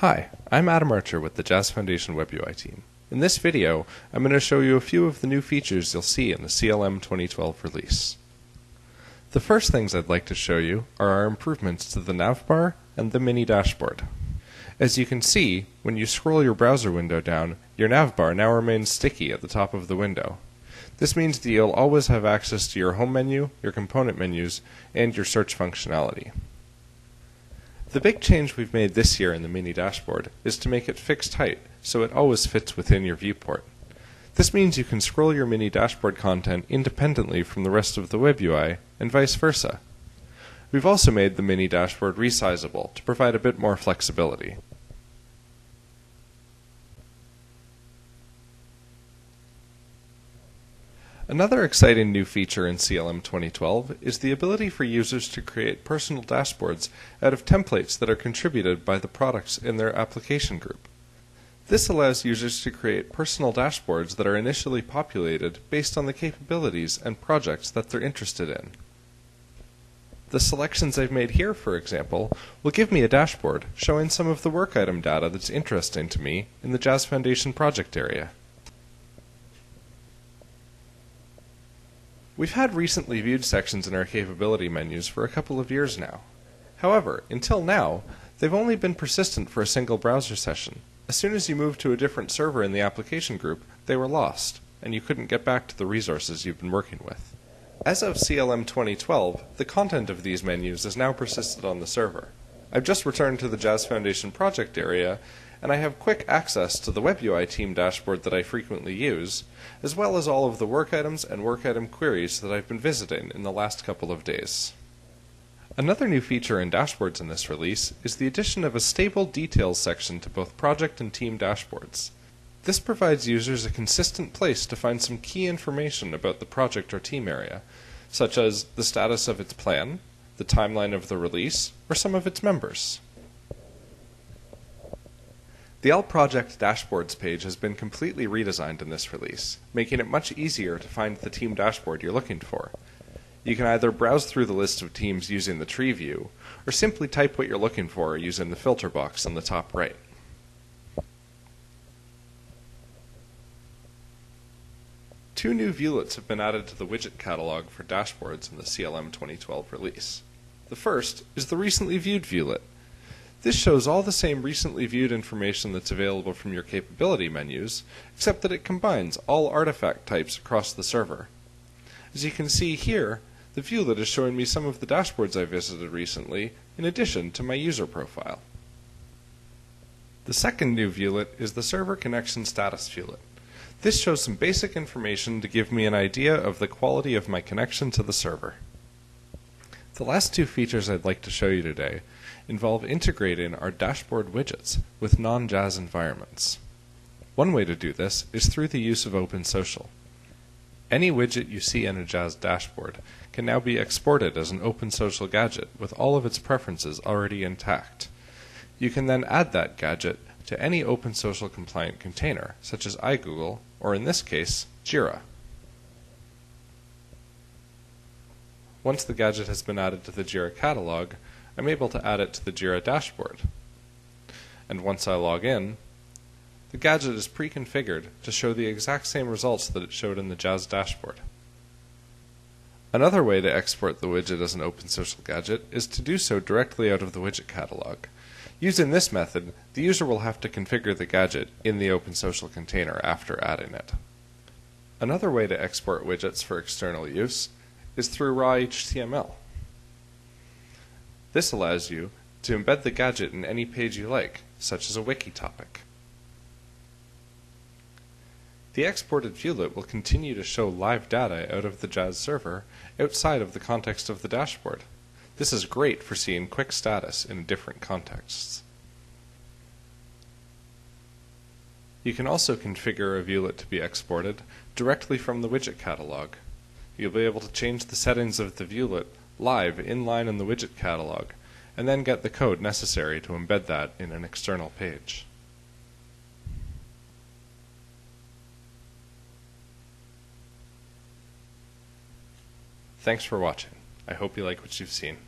Hi, I'm Adam Archer with the Jazz Foundation WebUI team. In this video, I'm going to show you a few of the new features you'll see in the CLM 2012 release. The first things I'd like to show you are our improvements to the navbar and the mini dashboard. As you can see, when you scroll your browser window down, your navbar now remains sticky at the top of the window. This means that you'll always have access to your home menu, your component menus, and your search functionality. The big change we've made this year in the mini dashboard is to make it fixed height so it always fits within your viewport. This means you can scroll your mini dashboard content independently from the rest of the web UI and vice versa. We've also made the mini dashboard resizable to provide a bit more flexibility. Another exciting new feature in CLM 2012 is the ability for users to create personal dashboards out of templates that are contributed by the products in their application group. This allows users to create personal dashboards that are initially populated based on the capabilities and projects that they're interested in. The selections I've made here, for example, will give me a dashboard showing some of the work item data that's interesting to me in the Jazz Foundation project area. We've had recently viewed sections in our capability menus for a couple of years now. However, until now, they've only been persistent for a single browser session. As soon as you moved to a different server in the application group, they were lost, and you couldn't get back to the resources you've been working with. As of CLM 2012, the content of these menus is now persisted on the server. I've just returned to the Jazz Foundation project area and I have quick access to the WebUI team dashboard that I frequently use, as well as all of the work items and work item queries that I've been visiting in the last couple of days. Another new feature in dashboards in this release is the addition of a stable details section to both project and team dashboards. This provides users a consistent place to find some key information about the project or team area, such as the status of its plan, the timeline of the release, or some of its members. The All Project Dashboards page has been completely redesigned in this release, making it much easier to find the team dashboard you're looking for. You can either browse through the list of teams using the tree view, or simply type what you're looking for using the filter box on the top right. Two new viewlets have been added to the widget catalog for dashboards in the CLM 2012 release. The first is the recently viewed viewlet, this shows all the same recently viewed information that's available from your capability menus, except that it combines all artifact types across the server. As you can see here, the viewlet is showing me some of the dashboards I visited recently, in addition to my user profile. The second new viewlet is the Server Connection Status viewlet. This shows some basic information to give me an idea of the quality of my connection to the server. The last two features I'd like to show you today involve integrating our dashboard widgets with non-Jazz environments. One way to do this is through the use of OpenSocial. Any widget you see in a Jazz dashboard can now be exported as an OpenSocial gadget with all of its preferences already intact. You can then add that gadget to any OpenSocial compliant container, such as iGoogle, or in this case, Jira. Once the gadget has been added to the Jira catalog, I'm able to add it to the Jira dashboard. And once I log in, the gadget is pre-configured to show the exact same results that it showed in the Jazz dashboard. Another way to export the widget as an OpenSocial gadget is to do so directly out of the widget catalog. Using this method, the user will have to configure the gadget in the OpenSocial container after adding it. Another way to export widgets for external use is through raw HTML. This allows you to embed the gadget in any page you like, such as a wiki topic. The exported viewlet will continue to show live data out of the Jazz server outside of the context of the dashboard. This is great for seeing quick status in different contexts. You can also configure a viewlet to be exported directly from the widget catalog. You'll be able to change the settings of the viewlet live inline in the widget catalog, and then get the code necessary to embed that in an external page. Thanks for watching. I hope you like what you've seen.